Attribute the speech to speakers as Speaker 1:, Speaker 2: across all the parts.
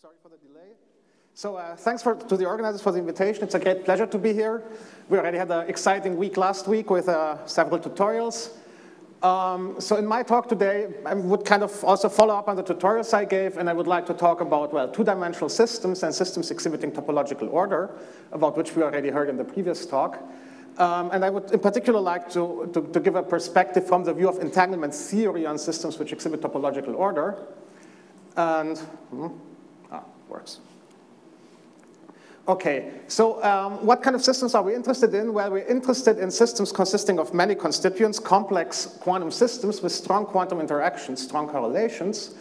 Speaker 1: sorry for the delay. So uh, thanks for, to the organizers for the invitation. It's a great pleasure to be here. We already had an exciting week last week with uh, several tutorials. Um, so in my talk today, I would kind of also follow up on the tutorials I gave, and I would like to talk about, well, two-dimensional systems and systems exhibiting topological order, about which we already heard in the previous talk. Um, and I would in particular like to, to, to give a perspective from the view of entanglement theory on systems which exhibit topological order. And, hmm, works. Okay, so um, what kind of systems are we interested in? Well, we're interested in systems consisting of many constituents, complex quantum systems with strong quantum interactions, strong correlations,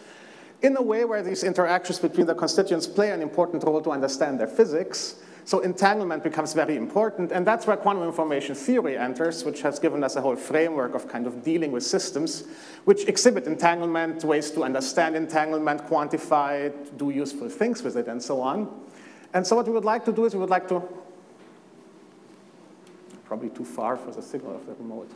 Speaker 1: in a way where these interactions between the constituents play an important role to understand their physics. So entanglement becomes very important, and that's where quantum information theory enters, which has given us a whole framework of kind of dealing with systems which exhibit entanglement, ways to understand entanglement, quantify it, do useful things with it, and so on. And so what we would like to do is we would like to, probably too far for the signal of the remote.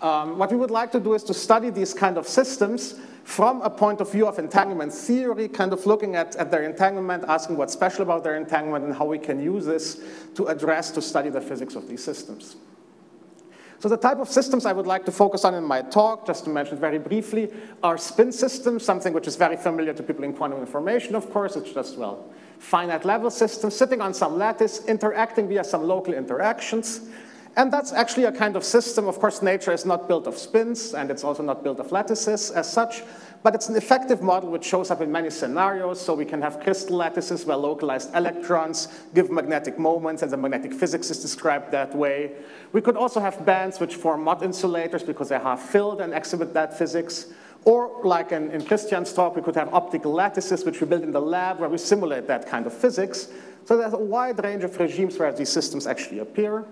Speaker 1: Um, what we would like to do is to study these kind of systems from a point of view of entanglement theory, kind of looking at, at their entanglement, asking what's special about their entanglement and how we can use this to address, to study the physics of these systems. So the type of systems I would like to focus on in my talk, just to mention very briefly, are spin systems, something which is very familiar to people in quantum information, of course. It's just, well, finite level systems sitting on some lattice, interacting via some local interactions. And that's actually a kind of system. Of course, nature is not built of spins, and it's also not built of lattices as such, but it's an effective model which shows up in many scenarios. So we can have crystal lattices where localized electrons give magnetic moments, and the magnetic physics is described that way. We could also have bands which form Mott insulators because they're half filled and exhibit that physics. Or like in, in Christian's talk, we could have optical lattices, which we build in the lab, where we simulate that kind of physics. So there's a wide range of regimes where these systems actually appear.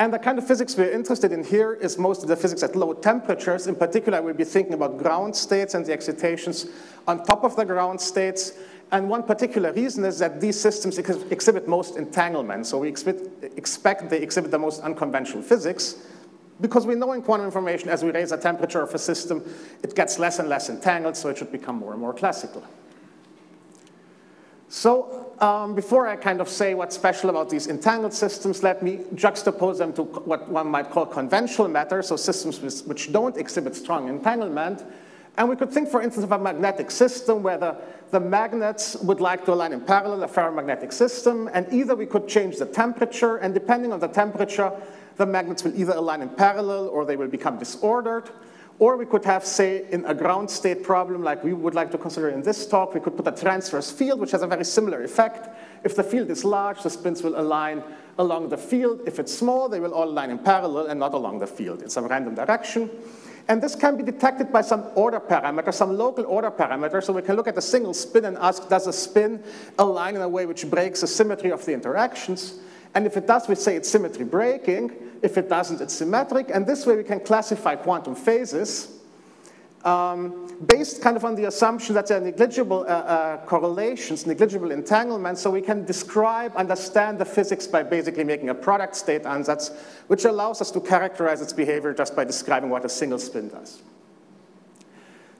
Speaker 1: And the kind of physics we're interested in here is mostly the physics at low temperatures. In particular, we'll be thinking about ground states and the excitations on top of the ground states. And one particular reason is that these systems ex exhibit most entanglement. So we expect they exhibit the most unconventional physics because we know in quantum information as we raise the temperature of a system, it gets less and less entangled, so it should become more and more classical. So um, before I kind of say what's special about these entangled systems, let me juxtapose them to what one might call conventional matter, so systems which don't exhibit strong entanglement. And we could think, for instance, of a magnetic system where the, the magnets would like to align in parallel, a ferromagnetic system, and either we could change the temperature, and depending on the temperature, the magnets will either align in parallel or they will become disordered. Or we could have, say, in a ground state problem like we would like to consider in this talk, we could put a transverse field, which has a very similar effect. If the field is large, the spins will align along the field. If it's small, they will all align in parallel and not along the field. in some random direction. And this can be detected by some order parameter, some local order parameter. So we can look at a single spin and ask, does a spin align in a way which breaks the symmetry of the interactions? And if it does, we say it's symmetry breaking. If it doesn't, it's symmetric. And this way we can classify quantum phases um, based kind of on the assumption that there are negligible uh, uh, correlations, negligible entanglements, so we can describe, understand the physics by basically making a product state ansatz, which allows us to characterize its behavior just by describing what a single spin does.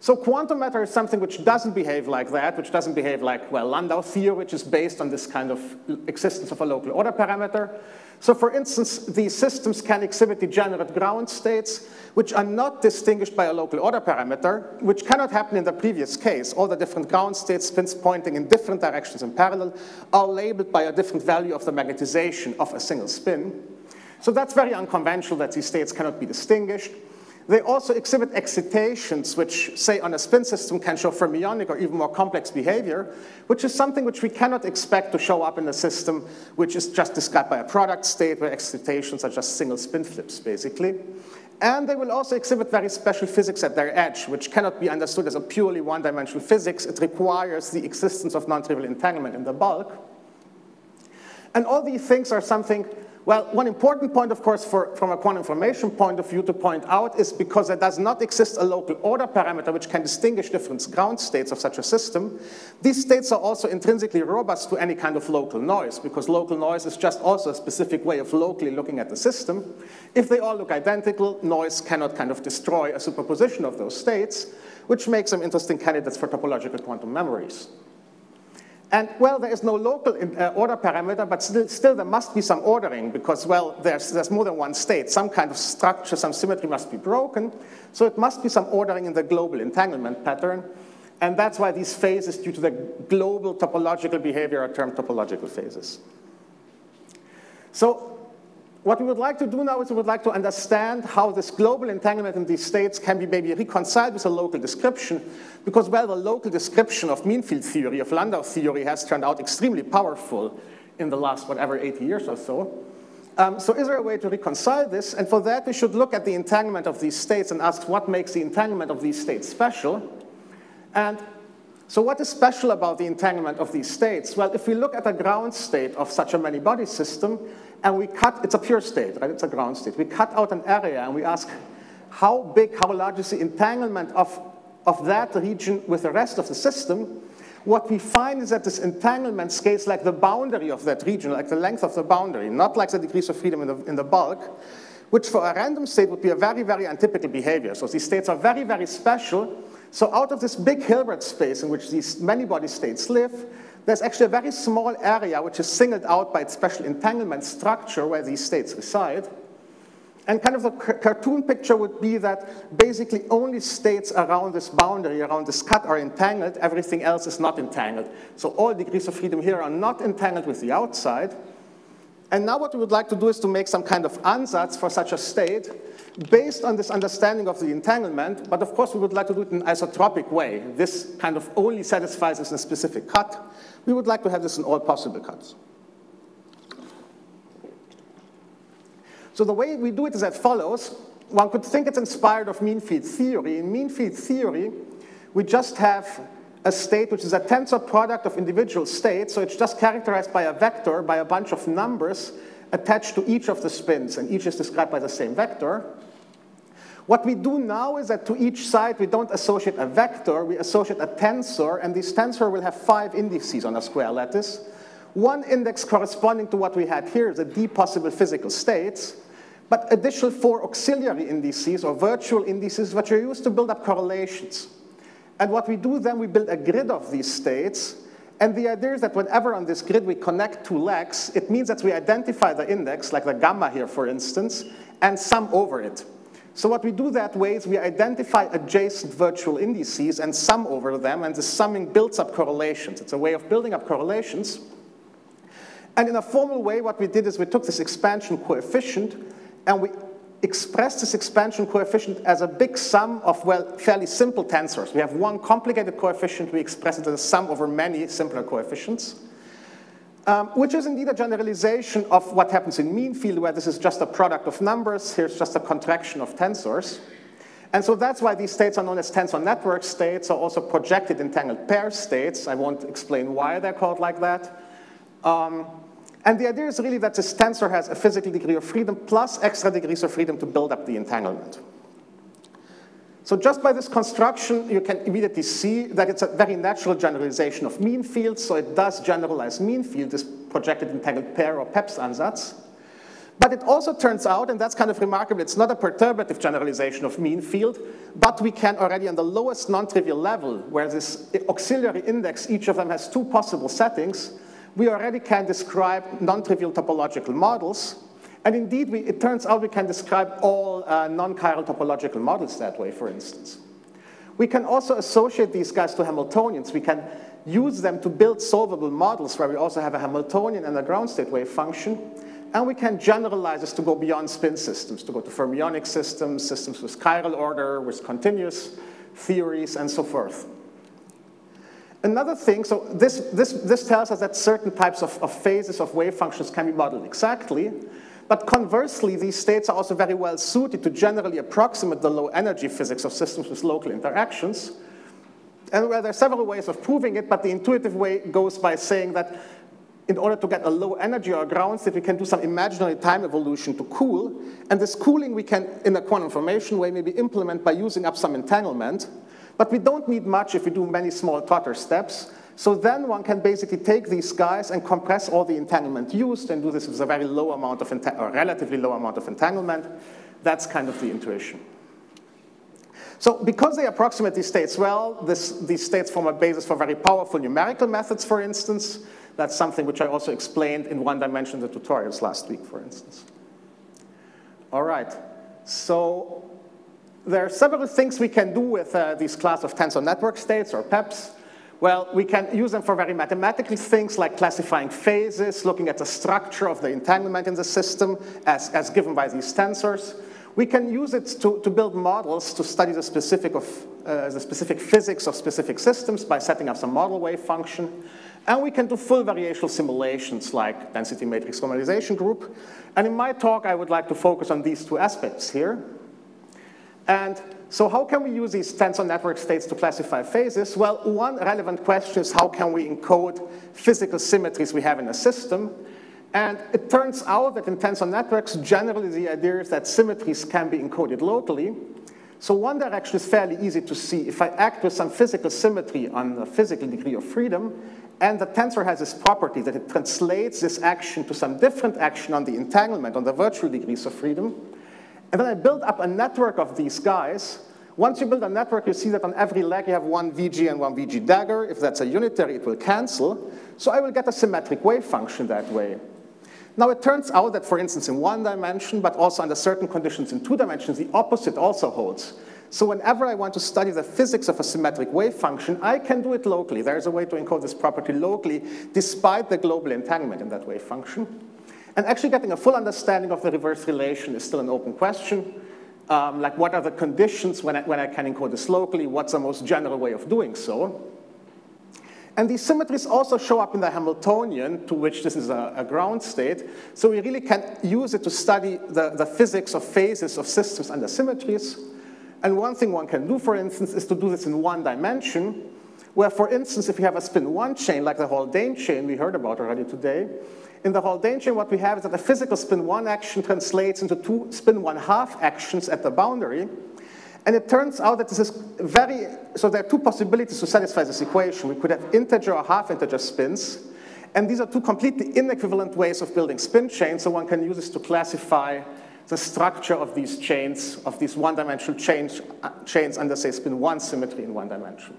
Speaker 1: So quantum matter is something which doesn't behave like that, which doesn't behave like, well, Landau theory, which is based on this kind of existence of a local order parameter. So for instance, these systems can exhibit degenerate ground states, which are not distinguished by a local order parameter, which cannot happen in the previous case. All the different ground states, spins pointing in different directions in parallel, are labeled by a different value of the magnetization of a single spin. So that's very unconventional that these states cannot be distinguished. They also exhibit excitations, which, say, on a spin system can show fermionic or even more complex behavior, which is something which we cannot expect to show up in a system which is just described by a product state where excitations are just single spin flips, basically. And they will also exhibit very special physics at their edge, which cannot be understood as a purely one-dimensional physics. It requires the existence of non-trivial entanglement in the bulk. And all these things are something well, one important point, of course, for, from a quantum information point of view to point out is because there does not exist a local order parameter which can distinguish different ground states of such a system, these states are also intrinsically robust to any kind of local noise, because local noise is just also a specific way of locally looking at the system. If they all look identical, noise cannot kind of destroy a superposition of those states, which makes them interesting candidates for topological quantum memories. And well, there is no local uh, order parameter, but still, still, there must be some ordering because, well, there's, there's more than one state. Some kind of structure, some symmetry must be broken. So it must be some ordering in the global entanglement pattern. And that's why these phases, due to the global topological behavior, are termed topological phases. So what we would like to do now is we would like to understand how this global entanglement in these states can be maybe reconciled with a local description, because, well, the local description of mean field theory, of Landau theory, has turned out extremely powerful in the last, whatever, 80 years or so. Um, so is there a way to reconcile this? And for that, we should look at the entanglement of these states and ask what makes the entanglement of these states special. And so what is special about the entanglement of these states? Well, if we look at a ground state of such a many-body system, and we cut, it's a pure state, right? It's a ground state. We cut out an area and we ask how big, how large is the entanglement of, of that region with the rest of the system? What we find is that this entanglement scales like the boundary of that region, like the length of the boundary, not like the degrees of freedom in the, in the bulk, which for a random state would be a very, very untypical behavior. So these states are very, very special. So out of this big Hilbert space in which these many-body states live, there's actually a very small area which is singled out by its special entanglement structure where these states reside. And kind of the cartoon picture would be that basically only states around this boundary, around this cut are entangled, everything else is not entangled. So all degrees of freedom here are not entangled with the outside. And now what we would like to do is to make some kind of ansatz for such a state based on this understanding of the entanglement, but of course we would like to do it in an isotropic way. This kind of only satisfies us in a specific cut. We would like to have this in all possible cuts. So the way we do it is as follows. One could think it's inspired of mean field theory. In mean field theory, we just have a state which is a tensor product of individual states, so it's just characterized by a vector, by a bunch of numbers attached to each of the spins, and each is described by the same vector. What we do now is that to each side, we don't associate a vector, we associate a tensor, and this tensor will have five indices on a square lattice. One index corresponding to what we had here, the d possible physical states, but additional four auxiliary indices or virtual indices which are used to build up correlations. And what we do then, we build a grid of these states, and the idea is that whenever on this grid we connect two legs, it means that we identify the index, like the gamma here, for instance, and sum over it. So what we do that way is we identify adjacent virtual indices and sum over them, and the summing builds up correlations. It's a way of building up correlations. And in a formal way, what we did is we took this expansion coefficient and we expressed this expansion coefficient as a big sum of, well, fairly simple tensors. We have one complicated coefficient, we express it as a sum over many simpler coefficients um, which is indeed a generalization of what happens in mean field, where this is just a product of numbers. Here's just a contraction of tensors. And so that's why these states are known as tensor network states, or also projected entangled pair states. I won't explain why they're called like that. Um, and the idea is really that this tensor has a physical degree of freedom plus extra degrees of freedom to build up the entanglement. So just by this construction, you can immediately see that it's a very natural generalization of mean fields, so it does generalize mean field, this projected entangled pair or PEPS ansatz. But it also turns out, and that's kind of remarkable, it's not a perturbative generalization of mean field, but we can already on the lowest non-trivial level, where this auxiliary index, each of them has two possible settings, we already can describe non-trivial topological models and indeed, we, it turns out we can describe all uh, non-chiral topological models that way, for instance. We can also associate these guys to Hamiltonians. We can use them to build solvable models where we also have a Hamiltonian and a ground state wave function. And we can generalize this to go beyond spin systems, to go to fermionic systems, systems with chiral order, with continuous theories, and so forth. Another thing, so this, this, this tells us that certain types of, of phases of wave functions can be modeled exactly. But conversely, these states are also very well suited to generally approximate the low energy physics of systems with local interactions. And well, there are several ways of proving it, but the intuitive way goes by saying that in order to get a low energy or ground state, we can do some imaginary time evolution to cool. And this cooling we can, in a quantum information way, maybe implement by using up some entanglement. But we don't need much if we do many small Trotter steps. So then one can basically take these guys and compress all the entanglement used and do this with a very low amount of, or relatively low amount of entanglement. That's kind of the intuition. So because they approximate these states well, this, these states form a basis for very powerful numerical methods, for instance. That's something which I also explained in one dimension the tutorials last week, for instance. All right, so there are several things we can do with uh, these class of tensor network states, or PEPs. Well, we can use them for very mathematical things like classifying phases, looking at the structure of the entanglement in the system as, as given by these tensors. We can use it to, to build models to study the specific, of, uh, the specific physics of specific systems by setting up some model wave function. And we can do full variational simulations like density matrix normalization group. And in my talk, I would like to focus on these two aspects here. And so how can we use these tensor network states to classify phases? Well, one relevant question is how can we encode physical symmetries we have in a system? And it turns out that in tensor networks, generally the idea is that symmetries can be encoded locally. So one direction is fairly easy to see. If I act with some physical symmetry on the physical degree of freedom, and the tensor has this property that it translates this action to some different action on the entanglement, on the virtual degrees of freedom. And then I build up a network of these guys. Once you build a network, you see that on every leg you have one VG and one VG dagger. If that's a unitary, it will cancel. So I will get a symmetric wave function that way. Now it turns out that, for instance, in one dimension, but also under certain conditions in two dimensions, the opposite also holds. So whenever I want to study the physics of a symmetric wave function, I can do it locally. There's a way to encode this property locally, despite the global entanglement in that wave function. And actually getting a full understanding of the reverse relation is still an open question. Um, like what are the conditions when I, when I can encode this locally? What's the most general way of doing so? And these symmetries also show up in the Hamiltonian, to which this is a, a, ground state. So we really can use it to study the, the physics of phases of systems under symmetries. And one thing one can do, for instance, is to do this in one dimension, where, for instance, if you have a spin one chain, like the Haldane chain we heard about already today, in the Haldane chain, what we have is that the physical spin one action translates into two spin one half actions at the boundary. And it turns out that this is very, so there are two possibilities to satisfy this equation. We could have integer or half integer spins. And these are two completely inequivalent ways of building spin chains, so one can use this to classify the structure of these chains, of these one-dimensional chains, chains under, say, spin one symmetry in one dimension.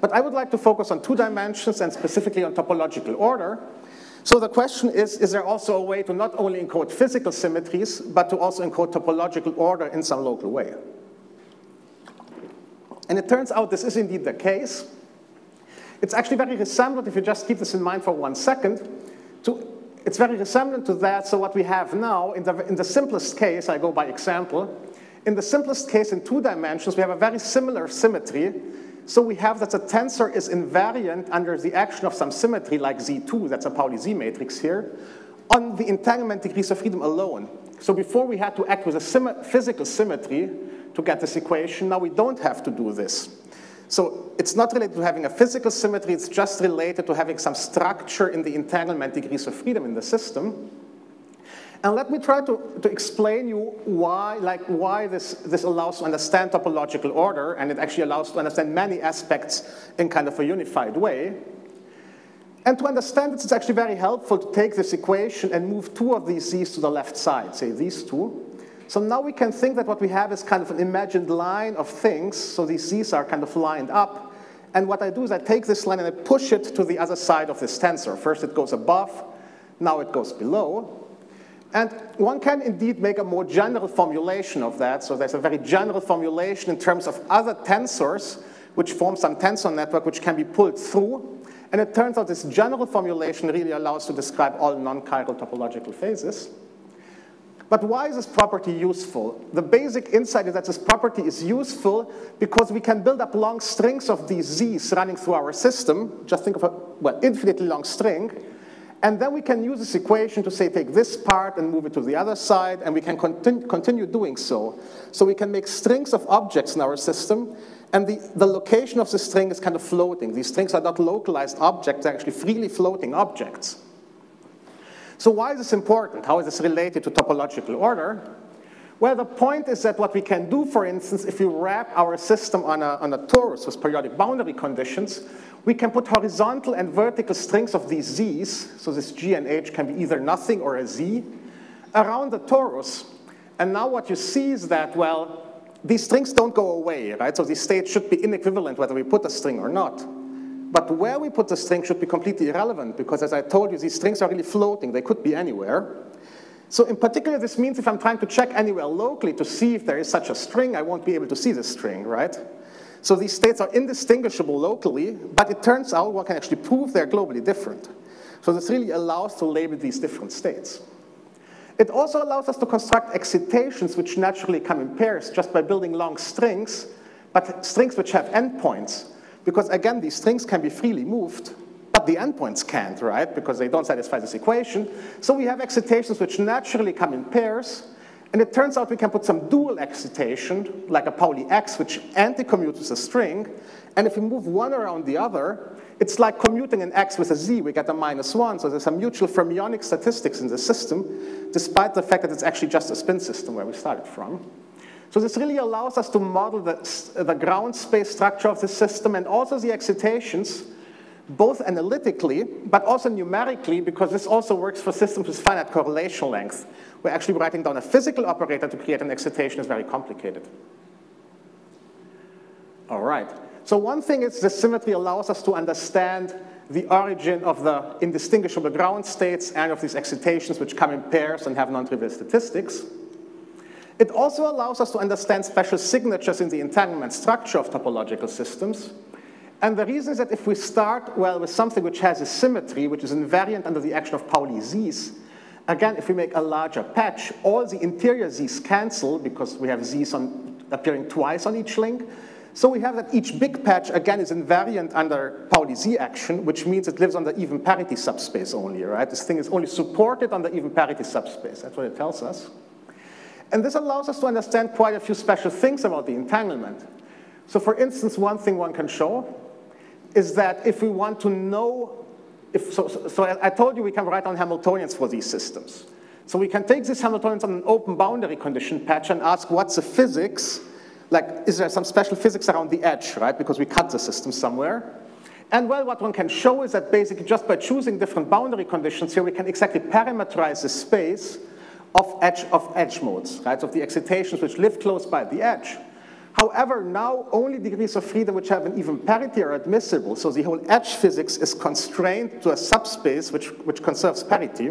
Speaker 1: But I would like to focus on two dimensions and specifically on topological order. So the question is, is there also a way to not only encode physical symmetries, but to also encode topological order in some local way? And it turns out this is indeed the case. It's actually very resemblant, if you just keep this in mind for one second, to it's very resemblant to that. So what we have now, in the, in the simplest case, I go by example, in the simplest case in two dimensions, we have a very similar symmetry. So we have that the tensor is invariant under the action of some symmetry like Z2, that's a Pauli Z matrix here, on the entanglement degrees of freedom alone. So before we had to act with a physical symmetry to get this equation, now we don't have to do this. So it's not related to having a physical symmetry, it's just related to having some structure in the entanglement degrees of freedom in the system. And let me try to, to explain you why, like, why this, this allows to understand topological order, and it actually allows to understand many aspects in kind of a unified way. And to understand it, it's actually very helpful to take this equation and move two of these z's to the left side, say these two. So now we can think that what we have is kind of an imagined line of things. So these z's are kind of lined up. And what I do is I take this line and I push it to the other side of this tensor. First it goes above, now it goes below. And one can indeed make a more general formulation of that. So there's a very general formulation in terms of other tensors, which form some tensor network which can be pulled through. And it turns out this general formulation really allows to describe all non-chiral topological phases. But why is this property useful? The basic insight is that this property is useful because we can build up long strings of these z's running through our system. Just think of a, well, infinitely long string. And then we can use this equation to say, take this part and move it to the other side, and we can continue, continue doing so. So we can make strings of objects in our system, and the, the location of the string is kind of floating. These strings are not localized objects, they're actually freely floating objects. So why is this important? How is this related to topological order? Well, the point is that what we can do, for instance, if we wrap our system on a, on a torus with periodic boundary conditions, we can put horizontal and vertical strings of these z's, so this g and h can be either nothing or a z, around the torus. And now what you see is that, well, these strings don't go away, right? So these states should be inequivalent whether we put a string or not. But where we put the string should be completely irrelevant because as I told you, these strings are really floating. They could be anywhere. So in particular, this means if I'm trying to check anywhere locally to see if there is such a string, I won't be able to see the string, right? So these states are indistinguishable locally, but it turns out one can actually prove they're globally different. So this really allows to label these different states. It also allows us to construct excitations which naturally come in pairs just by building long strings, but strings which have endpoints. Because again, these strings can be freely moved, but the endpoints can't, right? Because they don't satisfy this equation. So we have excitations which naturally come in pairs, and it turns out we can put some dual excitation, like a Pauli X, which anti-commutes a string, and if we move one around the other, it's like commuting an x with a z, we get a minus one, so there's some mutual fermionic statistics in the system, despite the fact that it's actually just a spin system where we started from. So this really allows us to model the, the ground space structure of the system and also the excitations, both analytically, but also numerically, because this also works for systems with finite correlation length, where actually writing down a physical operator to create an excitation is very complicated. All right. So one thing is the symmetry allows us to understand the origin of the indistinguishable ground states and of these excitations which come in pairs and have non-trivial statistics. It also allows us to understand special signatures in the entanglement structure of topological systems. And the reason is that if we start, well, with something which has a symmetry, which is invariant under the action of Pauli Z's, again, if we make a larger patch, all the interior Z's cancel because we have Z's on, appearing twice on each link, so we have that each big patch, again, is invariant under Pauli Z action, which means it lives on the even parity subspace only, right? This thing is only supported on the even parity subspace. That's what it tells us. And this allows us to understand quite a few special things about the entanglement. So for instance, one thing one can show is that if we want to know, if, so, so, I told you we can write down Hamiltonians for these systems. So we can take these Hamiltonians on an open boundary condition patch and ask what's the physics like, is there some special physics around the edge, right? Because we cut the system somewhere. And well, what one can show is that basically just by choosing different boundary conditions here, we can exactly parameterize the space of edge, of edge modes, right? Of the excitations which live close by the edge. However, now only degrees of freedom which have an even parity are admissible. So the whole edge physics is constrained to a subspace which, which conserves parity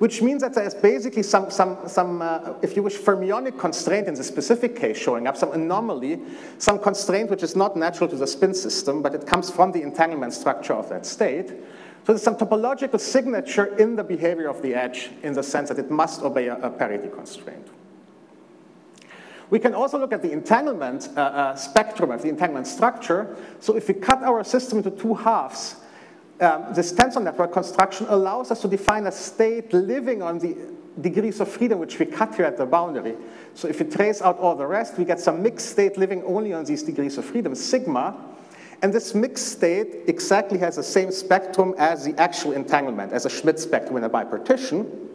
Speaker 1: which means that there's basically some, some, some uh, if you wish, fermionic constraint in the specific case showing up, some anomaly, some constraint which is not natural to the spin system, but it comes from the entanglement structure of that state. So there's some topological signature in the behavior of the edge in the sense that it must obey a, a parity constraint. We can also look at the entanglement uh, uh, spectrum of the entanglement structure. So if we cut our system into two halves, um, this tensor network construction allows us to define a state living on the degrees of freedom which we cut here at the boundary. So if we trace out all the rest, we get some mixed state living only on these degrees of freedom, sigma. And this mixed state exactly has the same spectrum as the actual entanglement, as a Schmidt spectrum in a bipartition.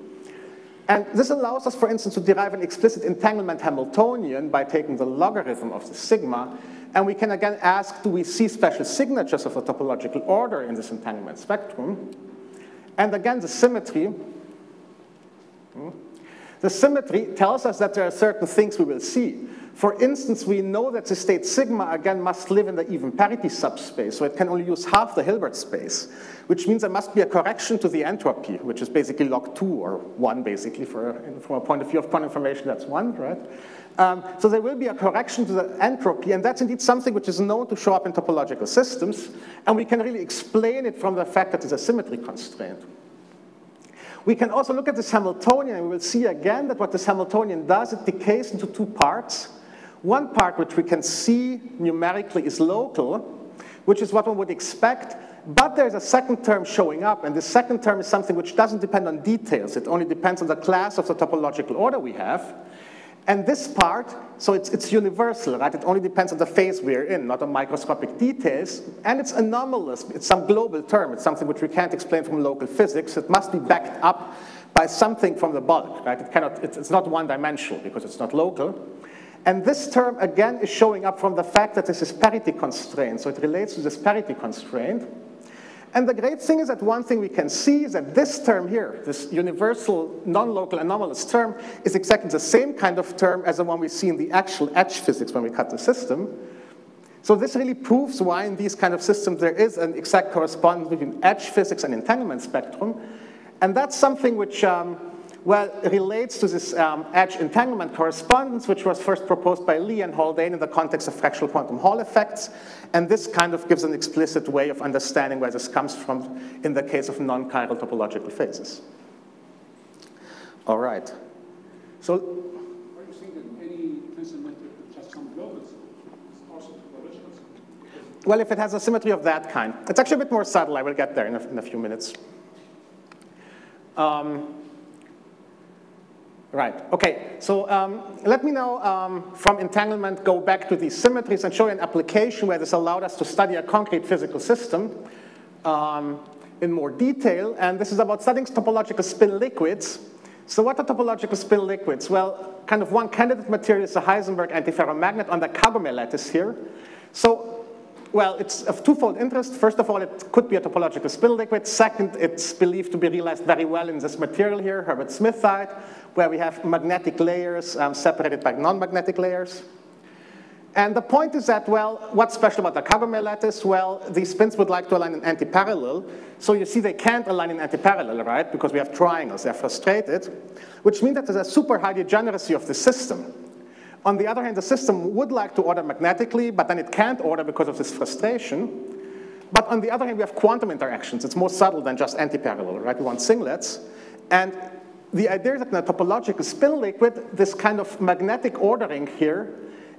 Speaker 1: And this allows us, for instance, to derive an explicit entanglement Hamiltonian by taking the logarithm of the sigma and we can again ask, do we see special signatures of a topological order in this entanglement spectrum? And again, the symmetry, hmm, the symmetry tells us that there are certain things we will see. For instance, we know that the state sigma, again, must live in the even parity subspace, so it can only use half the Hilbert space, which means there must be a correction to the entropy, which is basically log 2, or 1, basically, for, from a point of view of quantum information, that's 1, right? Um, so there will be a correction to the entropy, and that's indeed something which is known to show up in topological systems, and we can really explain it from the fact that it's a symmetry constraint. We can also look at this Hamiltonian, and we will see again that what this Hamiltonian does, it decays into two parts. One part which we can see numerically is local, which is what one would expect, but there's a second term showing up, and the second term is something which doesn't depend on details. It only depends on the class of the topological order we have. And this part, so it's, it's universal, right? It only depends on the phase we're in, not on microscopic details. And it's anomalous. It's some global term. It's something which we can't explain from local physics. It must be backed up by something from the bulk, right? It cannot, it's, it's not one-dimensional because it's not local. And this term, again, is showing up from the fact that this is parity constraint. So it relates to this parity constraint. And the great thing is that one thing we can see is that this term here, this universal non-local anomalous term, is exactly the same kind of term as the one we see in the actual edge physics when we cut the system. So this really proves why in these kind of systems there is an exact correspondence between edge physics and entanglement spectrum. And that's something which um, well, it relates to this um, edge entanglement correspondence, which was first proposed by Li and Haldane in the context of fractional quantum Hall effects. And this kind of gives an explicit way of understanding where this comes from in the case of non-chiral topological phases. All right.
Speaker 2: So. Are you saying that any tensor just some global is also topological?
Speaker 1: Well, if it has a symmetry of that kind. It's actually a bit more subtle. I will get there in a, in a few minutes. Um, Right, okay, so um, let me now, um, from entanglement, go back to these symmetries and show you an application where this allowed us to study a concrete physical system um, in more detail, and this is about studying topological spin liquids. So what are topological spin liquids? Well, kind of one candidate material is the Heisenberg antiferromagnet on the Kagome lattice here. So well, it's of twofold interest. First of all, it could be a topological spin liquid. Second, it's believed to be realized very well in this material here, Herbertsmithite, where we have magnetic layers um, separated by non-magnetic layers. And the point is that, well, what's special about the Kagome lattice? Well, these spins would like to align in antiparallel. So you see they can't align in antiparallel, right? Because we have triangles, they're frustrated, which means that there's a super high degeneracy of the system. On the other hand, the system would like to order magnetically, but then it can't order because of this frustration. But on the other hand, we have quantum interactions. It's more subtle than just antiparallel, right? We want singlets. And the idea is that in a topological spin liquid, this kind of magnetic ordering here,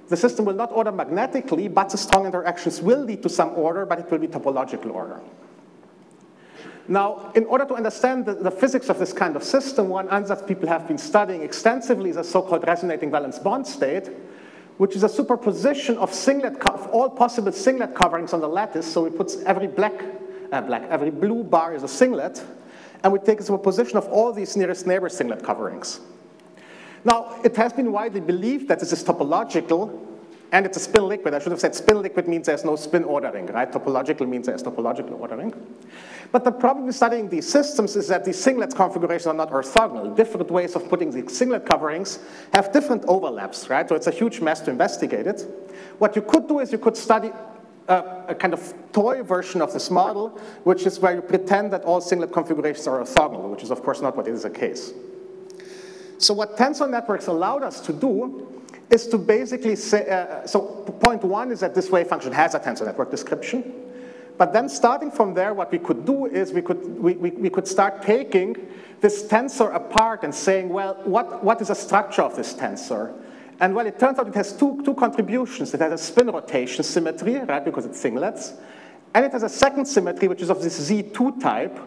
Speaker 1: the system will not order magnetically, but the strong interactions will lead to some order, but it will be topological order. Now, in order to understand the, the, physics of this kind of system, one answer people have been studying extensively is a so-called resonating valence bond state, which is a superposition of singlet of all possible singlet coverings on the lattice. So we put every black, uh, black, every blue bar is a singlet, and we take a superposition of all these nearest neighbor singlet coverings. Now, it has been widely believed that this is topological, and it's a spin liquid. I should have said spin liquid means there's no spin ordering, right? Topological means there's topological ordering. But the problem with studying these systems is that these singlet configurations are not orthogonal. Different ways of putting the singlet coverings have different overlaps, right? So it's a huge mess to investigate it. What you could do is you could study a, a, kind of toy version of this model, which is where you pretend that all singlet configurations are orthogonal, which is of course not what is the case. So what tensor networks allowed us to do is to basically say, uh, so point one is that this wave function has a tensor network description. But then starting from there, what we could do is we could, we, we, we could start taking this tensor apart and saying, well, what, what is the structure of this tensor? And well, it turns out it has two, two contributions. It has a spin rotation symmetry, right, because it's singlets. And it has a second symmetry, which is of this Z2 type,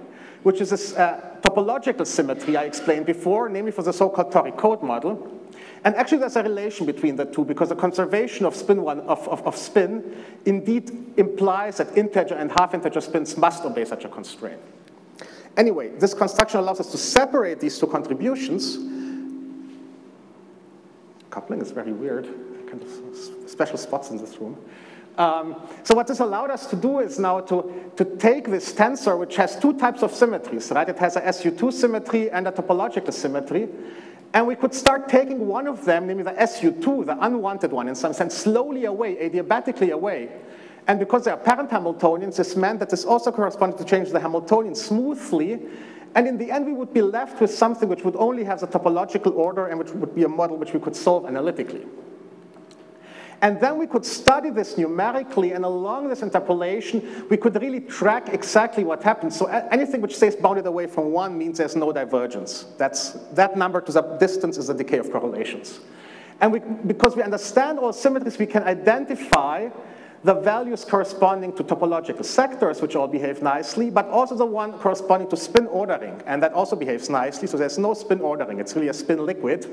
Speaker 1: which is this uh, topological symmetry I explained before, namely for the so-called Toric Code model. And actually there's a relation between the two because the conservation of spin, one, of, of, of spin indeed implies that integer and half-integer spins must obey such a constraint. Anyway, this construction allows us to separate these two contributions. Coupling is very weird, kind of special spots in this room. Um, so what this allowed us to do is now to, to take this tensor, which has two types of symmetries, right? It has a SU2 symmetry and a topological symmetry. And we could start taking one of them, namely the SU2, the unwanted one in some sense, slowly away, adiabatically away. And because they are parent Hamiltonians, this meant that this also corresponded to change the Hamiltonian smoothly. And in the end, we would be left with something which would only have the topological order and which would be a model which we could solve analytically. And then we could study this numerically, and along this interpolation, we could really track exactly what happens. So anything which stays bounded away from one means there's no divergence. That's, that number to the distance is the decay of correlations. And we, because we understand all symmetries, we can identify the values corresponding to topological sectors, which all behave nicely, but also the one corresponding to spin ordering, and that also behaves nicely, so there's no spin ordering, it's really a spin liquid.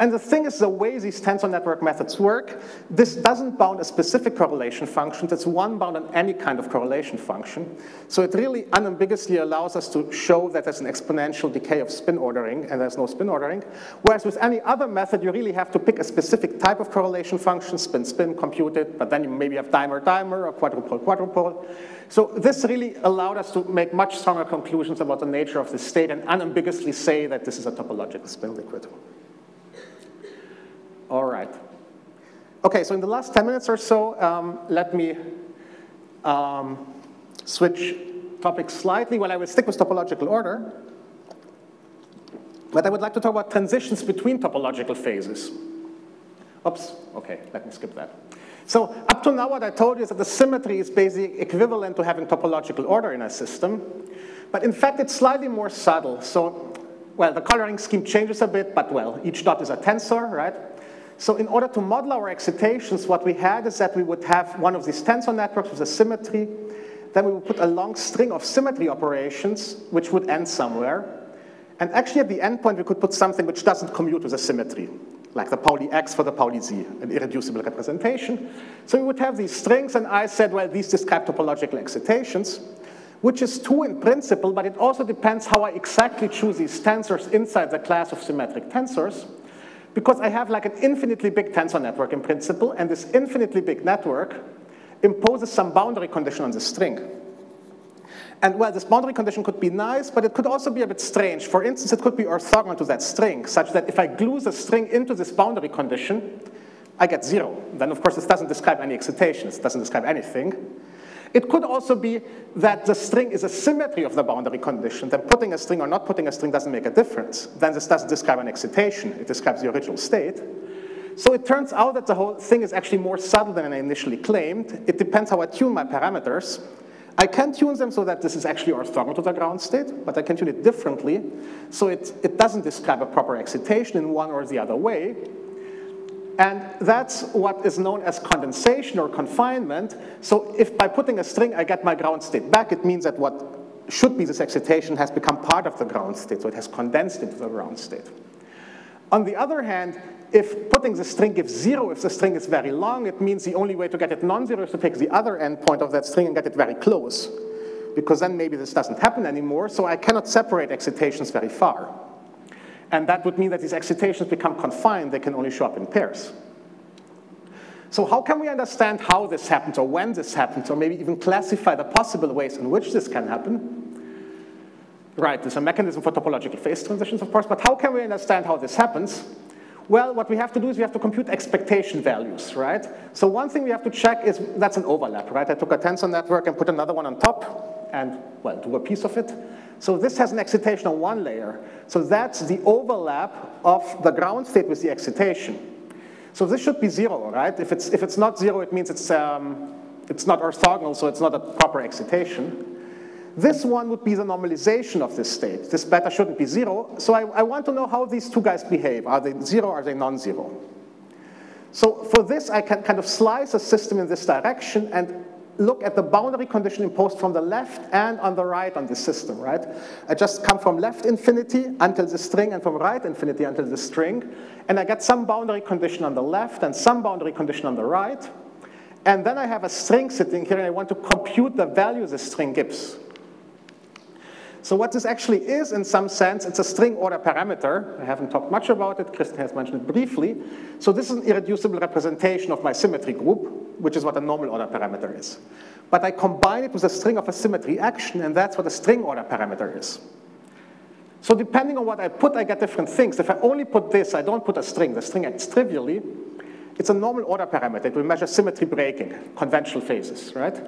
Speaker 1: And the thing is, the way these tensor network methods work, this doesn't bound a specific correlation function. It's one bound on any kind of correlation function. So it really unambiguously allows us to show that there's an exponential decay of spin ordering, and there's no spin ordering. Whereas with any other method, you really have to pick a specific type of correlation function, spin, spin, compute it, but then you maybe have dimer, dimer, or quadrupole, quadrupole. So this really allowed us to make much stronger conclusions about the nature of the state and unambiguously say that this is a topological spin liquid. All right. Okay, so in the last 10 minutes or so, um, let me um, switch topics slightly. Well, I will stick with topological order. But I would like to talk about transitions between topological phases. Oops, okay, let me skip that. So up to now, what I told you is that the symmetry is basically equivalent to having topological order in a system. But in fact, it's slightly more subtle. So, well, the coloring scheme changes a bit, but well, each dot is a tensor, right? So in order to model our excitations, what we had is that we would have one of these tensor networks with a symmetry. Then we would put a long string of symmetry operations, which would end somewhere. And actually at the endpoint, we could put something which doesn't commute with a symmetry, like the Pauli X for the Pauli Z, an irreducible representation. So we would have these strings, and I said, well, these describe topological excitations, which is true in principle, but it also depends how I exactly choose these tensors inside the class of symmetric tensors because I have like an infinitely big tensor network in principle, and this infinitely big network imposes some boundary condition on the string. And well, this boundary condition could be nice, but it could also be a bit strange. For instance, it could be orthogonal to that string, such that if I glue the string into this boundary condition, I get zero. Then, of course, this doesn't describe any excitation. It doesn't describe anything. It could also be that the string is a symmetry of the boundary condition. Then putting a string or not putting a string doesn't make a difference. Then this doesn't describe an excitation. It describes the original state. So it turns out that the whole thing is actually more subtle than I initially claimed. It depends how I tune my parameters. I can tune them so that this is actually orthogonal to the ground state, but I can tune it differently. So it, it doesn't describe a proper excitation in one or the other way. And that's what is known as condensation or confinement. So if by putting a string I get my ground state back, it means that what should be this excitation has become part of the ground state, so it has condensed into the ground state. On the other hand, if putting the string gives zero, if the string is very long, it means the only way to get it non-zero is to take the other endpoint of that string and get it very close. Because then maybe this doesn't happen anymore, so I cannot separate excitations very far. And that would mean that these excitations become confined. They can only show up in pairs. So how can we understand how this happens or when this happens or maybe even classify the possible ways in which this can happen? Right, there's a mechanism for topological phase transitions, of course, but how can we understand how this happens? Well, what we have to do is we have to compute expectation values, right? So one thing we have to check is that's an overlap, right? I took a tensor network and put another one on top and, well, do a piece of it. So this has an excitation on one layer. So that's the overlap of the ground state with the excitation. So this should be zero, right? If it's, if it's not zero, it means it's, um, it's not orthogonal, so it's not a proper excitation. This one would be the normalization of this state. This beta shouldn't be zero. So I, I want to know how these two guys behave. Are they zero, are they non-zero? So for this, I can kind of slice a system in this direction and look at the boundary condition imposed from the left and on the right on the system, right? I just come from left infinity until the string and from right infinity until the string, and I get some boundary condition on the left and some boundary condition on the right, and then I have a string sitting here and I want to compute the value the string gives. So what this actually is, in some sense, it's a string order parameter. I haven't talked much about it. Christian has mentioned it briefly. So this is an irreducible representation of my symmetry group, which is what a normal order parameter is. But I combine it with a string of a symmetry action, and that's what a string order parameter is. So depending on what I put, I get different things. If I only put this, I don't put a string. The string acts trivially. It's a normal order parameter. It will measure symmetry breaking, conventional phases, right?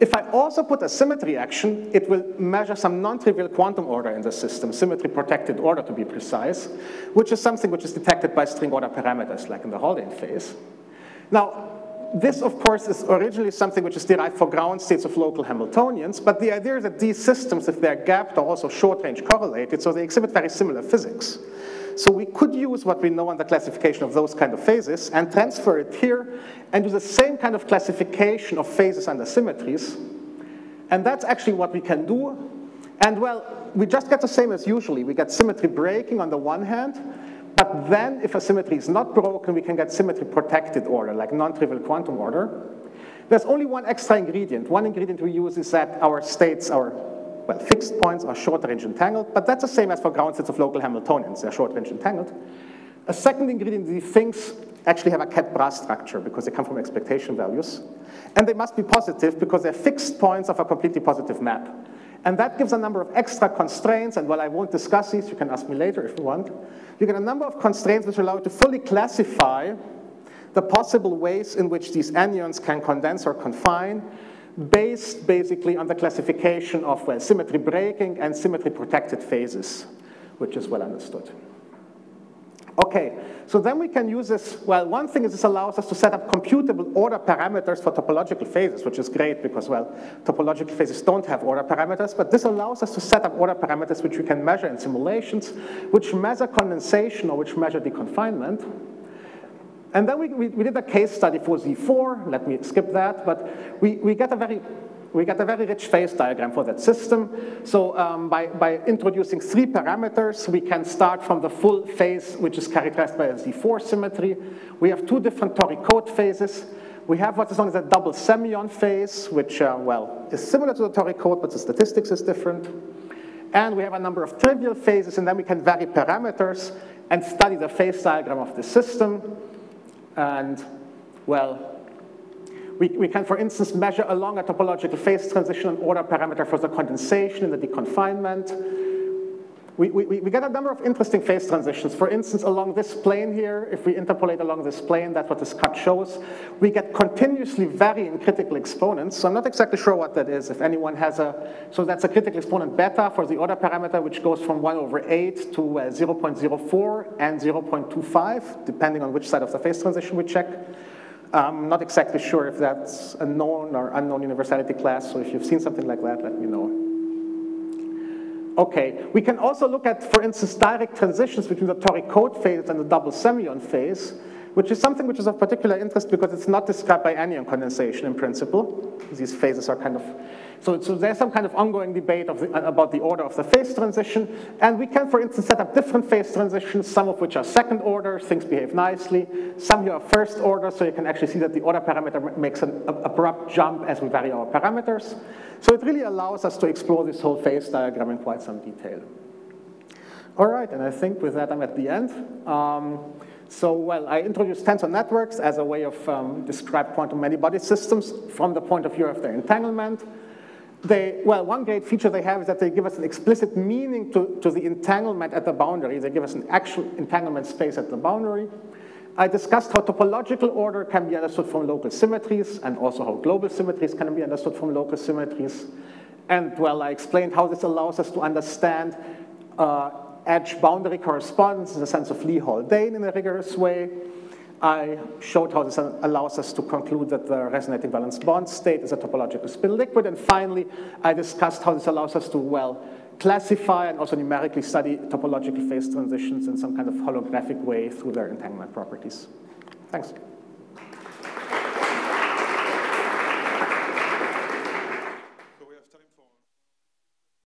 Speaker 1: If I also put a symmetry action, it will measure some non-trivial quantum order in the system, symmetry protected order to be precise, which is something which is detected by string order parameters, like in the Haldane phase. Now, this, of course, is originally something which is derived for ground states of local Hamiltonians, but the idea is that these systems, if they're gapped, are also short-range correlated, so they exhibit very similar physics. So we could use what we know on the classification of those kind of phases and transfer it here and do the same kind of classification of phases under symmetries. And that's actually what we can do. And well, we just get the same as usually. We get symmetry breaking on the one hand, but then if a symmetry is not broken, we can get symmetry-protected order, like non-trivial quantum order. There's only one extra ingredient. One ingredient we use is that our states, our well, fixed points are short-range entangled, but that's the same as for ground states of local Hamiltonians. They're short-range entangled. A second ingredient, these things actually have a ket-bra structure because they come from expectation values. And they must be positive because they're fixed points of a completely positive map. And that gives a number of extra constraints, and while I won't discuss these, you can ask me later if you want. You get a number of constraints which allow you to fully classify the possible ways in which these anyons can condense or confine based basically on the classification of well, symmetry breaking and symmetry protected phases, which is well understood. Okay, so then we can use this, well, one thing is this allows us to set up computable order parameters for topological phases, which is great because, well, topological phases don't have order parameters, but this allows us to set up order parameters which we can measure in simulations, which measure condensation or which measure deconfinement. And then we, we, we, did a case study for Z4. Let me skip that. But we, we get a very we get a very rich phase diagram for that system. So um, by, by introducing three parameters, we can start from the full phase, which is characterized by a Z4 symmetry. We have two different Toric Code phases. We have what is known as a double semion phase, which, uh, well, is similar to the Toric Code, but the statistics is different. And we have a number of trivial phases, and then we can vary parameters and study the phase diagram of the system. And, well, we, we can, for instance, measure along a topological phase transition an order parameter for the condensation and the deconfinement. We, we, we, get a number of interesting phase transitions. For instance, along this plane here, if we interpolate along this plane, that's what this cut shows, we get continuously varying critical exponents. So I'm not exactly sure what that is. If anyone has a, so that's a critical exponent beta for the order parameter, which goes from 1 over 8 to uh, 0.04 and 0.25, depending on which side of the phase transition we check. I'm not exactly sure if that's a known or unknown universality class, so if you've seen something like that, let me know. Okay, we can also look at, for instance, direct transitions between the toric code phase and the double semion phase, which is something which is of particular interest because it's not described by anyon condensation in principle. These phases are kind of so, so there's some kind of ongoing debate of the, about the order of the phase transition. And we can, for instance, set up different phase transitions, some of which are second order, things behave nicely. Some here are first order, so you can actually see that the order parameter makes an abrupt jump as we vary our parameters. So it really allows us to explore this whole phase diagram in quite some detail. All right, and I think with that I'm at the end. Um, so, well, I introduced tensor networks as a way of um, describe quantum many-body systems from the point of view of their entanglement. They, well, one great feature they have is that they give us an explicit meaning to, to the entanglement at the boundary. They give us an actual entanglement space at the boundary. I discussed how topological order can be understood from local symmetries and also how global symmetries can be understood from local symmetries. And well, I explained how this allows us to understand uh, edge boundary correspondence in the sense of Li-Haldane in a rigorous way. I showed how this allows us to conclude that the resonating valence bond state is a topological spin liquid. And finally, I discussed how this allows us to, well, classify and also numerically study topological phase transitions in some kind of holographic way through their entanglement properties. Thanks.